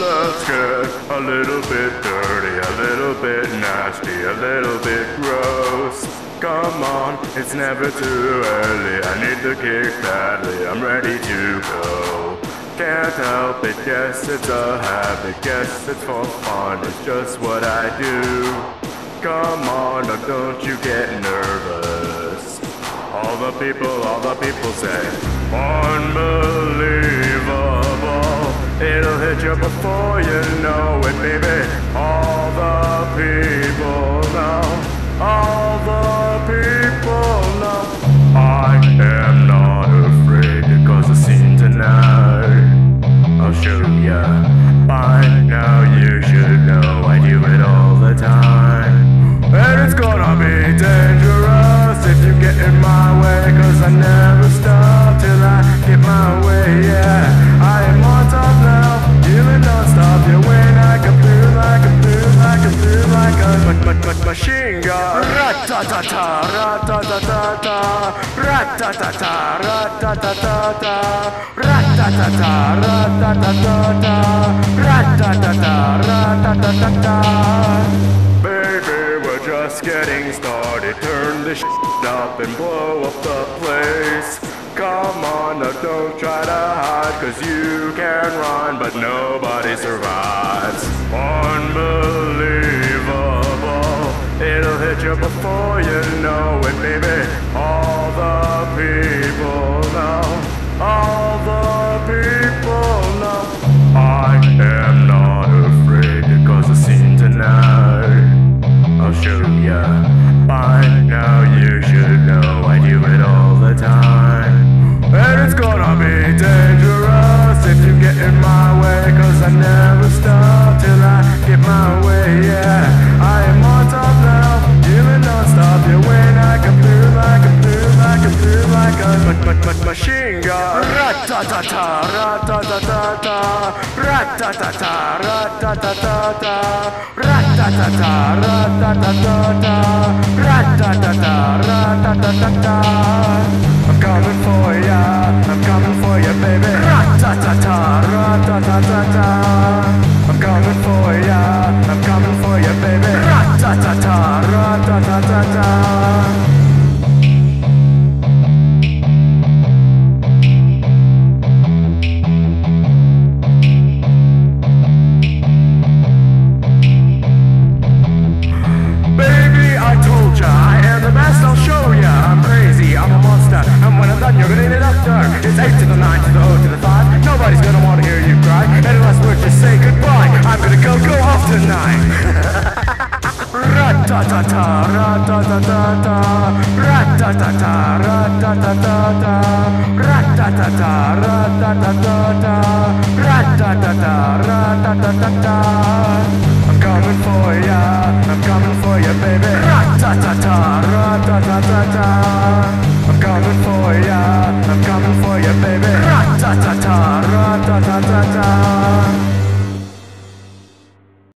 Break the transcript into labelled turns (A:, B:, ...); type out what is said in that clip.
A: looks good, a little bit dirty, a little bit nasty, a little bit gross. Come on, it's never too early. I need the kick badly, I'm ready to go. Can't help it, guess it's a habit, guess it's for fun, it's just what I do. Come on, now don't you get nervous. All the people, all the people say, unbelievable. It'll hit you before you know it, baby. All the people know, all the machine gun. Ra-ta-ta-ta, ra-ta-ta-ta-ta, ra-ta-ta-ta, ra-ta-ta-ta-ta, ra-ta-ta-ta, ra-ta-ta-ta-ta, ra-ta-ta-ta, ra-ta-ta-ta-ta. Baby, we're just getting started. Turn this shit up and blow up the place. Come on, now don't try to hide, cause you can run, but nobody survives. Unbelievable. You before you know it, baby. All the people know. All the people know. I am not afraid to cause a scene tonight. I'll show ya. By now you should know I do it all the time. And it's gonna be dangerous if you get in my machine gun. Ra-ta-ta-ta, ra-ta-ta-ta-ta, ra-ta-ta-ta, ra-ta-ta-ta-ta, ra-ta-ta-ta, ra-ta-ta-ta-ta, ra-ta-ta-ta, ra-ta-ta-ta-ta. I'm coming for ya, I'm coming for ya, baby. Ra-ta-ta-ta. I'm coming for ya, I'm coming for ya, baby. Ra-ta-ta-ta. Gonna need a doctor. It's 8 to the 9 to the O to the 5. Nobody's gonna wanna hear you cry. Unless we're just say goodbye. I'm gonna go, go off tonight. Ra-ta-ta-ta, ra-ta-ta-ta-ta, ra-ta-ta-ta, ra-ta-ta-ta-ta, ra-ta-ta-ta, ra-ta-ta-ta-ta, ra-ta-ta-ta, ra-ta-ta-ta-ta. da da